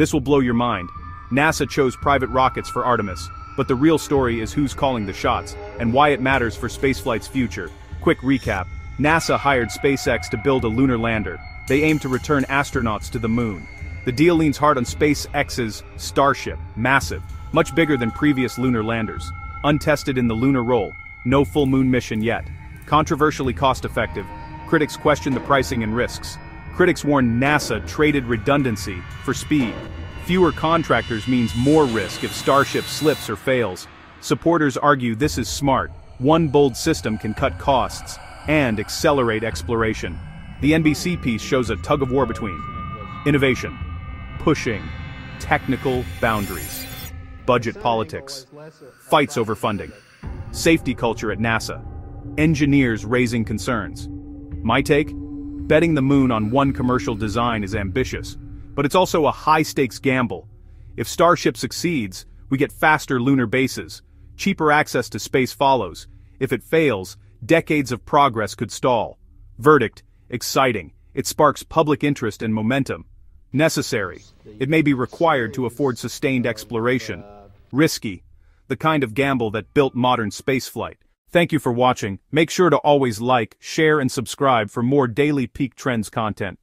This will blow your mind. NASA chose private rockets for Artemis, but the real story is who's calling the shots, and why it matters for spaceflight's future. Quick recap. NASA hired SpaceX to build a lunar lander. They aim to return astronauts to the moon. The deal leans hard on SpaceX's Starship, massive, much bigger than previous lunar landers. Untested in the lunar role, no full moon mission yet. Controversially cost-effective, critics question the pricing and risks. Critics warn NASA traded redundancy for speed. Fewer contractors means more risk if Starship slips or fails. Supporters argue this is smart. One bold system can cut costs and accelerate exploration. The NBC piece shows a tug-of-war between innovation, pushing, technical boundaries, budget politics, fights over funding, safety culture at NASA, engineers raising concerns. My take? Betting the moon on one commercial design is ambitious, but it's also a high-stakes gamble. If Starship succeeds, we get faster lunar bases, cheaper access to space follows. If it fails, decades of progress could stall. Verdict, exciting. It sparks public interest and momentum. Necessary. It may be required to afford sustained exploration. Risky. The kind of gamble that built modern spaceflight. Thank you for watching. Make sure to always like, share and subscribe for more daily Peak Trends content.